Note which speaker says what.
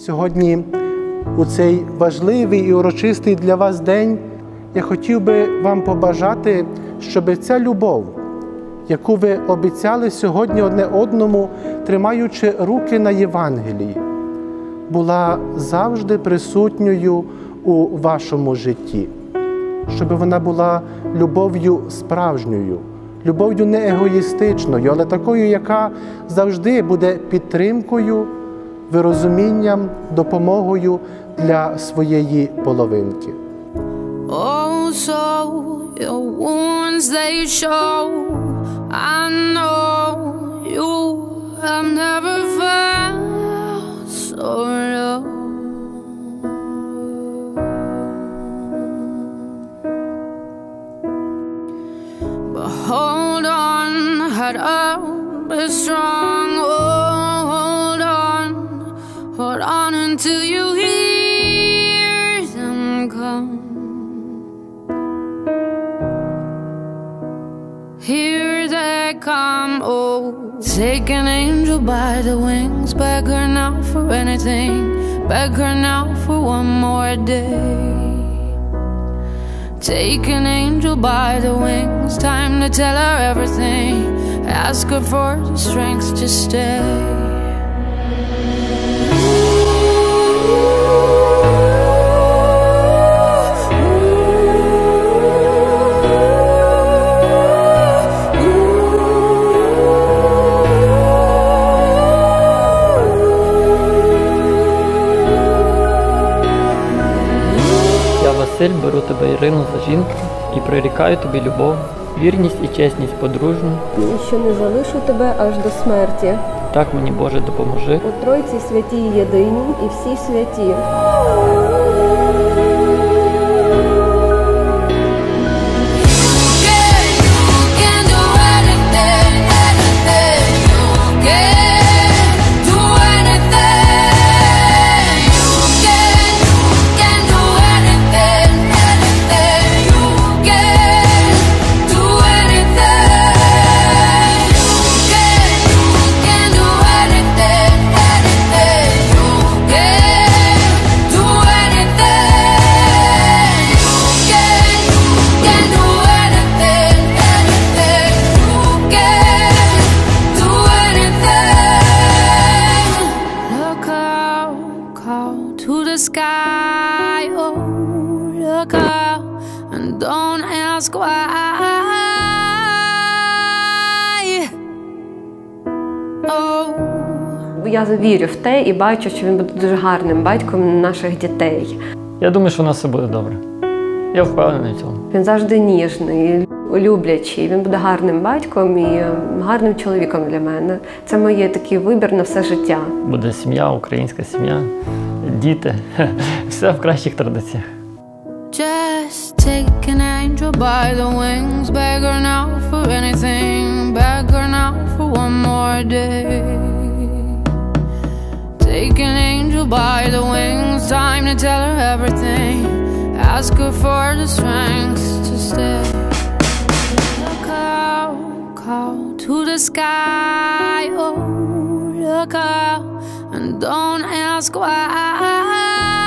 Speaker 1: Сьогодні, у цей важливий і урочистий для вас день, я хотів би вам побажати, щоб ця любов, яку ви обіцяли сьогодні одне одному, тримаючи руки на Євангелії, була завжди присутньою у вашому житті, щоб вона була любов'ю справжньою, любов'ю не егоїстичною, але такою, яка завжди буде підтримкою, вирозумінням, допомогою для своєї половинки.
Speaker 2: Oh, so your wounds they show. I know you have never felt so low. But hold on, head up, be Here they come, oh Take an angel by the wings Beg her now for anything Beg her now for one more day. Take an angel by the wings Time to tell her everything Ask her for the strength to stay
Speaker 3: Я, Василь, беру тебе Ірину за жінку і прирікаю тобі любов, вірність і чесність подружню.
Speaker 4: Що не залишу тебе аж до смерті.
Speaker 3: Так мені Боже допоможи.
Speaker 4: У Тройці святій єдині і всі святі.
Speaker 2: Oh, look out and don't ask why. Oh.
Speaker 4: Я вірю в те і бачу, що він буде дуже гарним батьком наших дітей.
Speaker 3: Я думаю, що у нас все буде добре. Я впевнений в цьому.
Speaker 4: Він завжди ніжний, люблячий. Він буде гарним батьком і гарним чоловіком для мене. Це моє такий вибір на все життя.
Speaker 3: Буде сім'я, українська сім'я, діти. Все в кращих традиціях.
Speaker 2: Just take an angel by the wings, beg her now for anything, beg her now for one more day. Take an angel by the wings, time to tell her everything, ask her for the strength to stay. Call to the sky, oh, look out, and don't ask why.